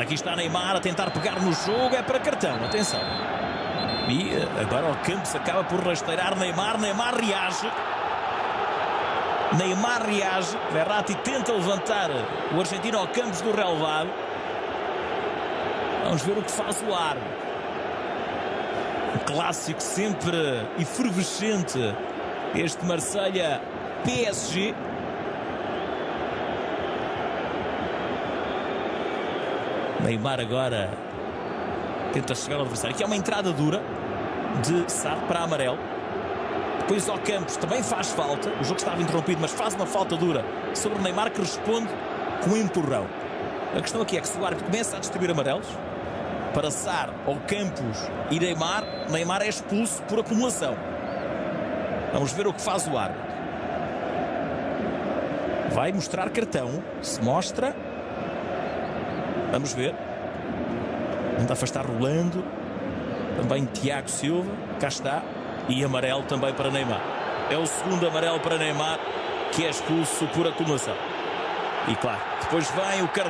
Aqui está Neymar a tentar pegar no jogo. É para cartão. Atenção. E agora o Campos acaba por rasteirar Neymar. Neymar reage. Neymar reage. Verratti tenta levantar o argentino ao Campos do relevado. Vamos ver o que faz o ar. Clássico sempre efervescente. Este Marselha PSG. Neymar agora tenta chegar ao adversário. Aqui é uma entrada dura de Sar para amarelo. Depois ao Campos também faz falta. O jogo estava interrompido, mas faz uma falta dura sobre o Neymar que responde com um empurrão. A questão aqui é que se o árbitro começa a distribuir amarelos para Sar ou Campos e Neymar, Neymar é expulso por acumulação. Vamos ver o que faz o árbitro. Vai mostrar cartão. Se mostra. Vamos ver. Tenta afastar Rolando. Também Tiago Silva. Cá está. E amarelo também para Neymar. É o segundo amarelo para Neymar que é expulso por acumulação. E claro, depois vem o cartão.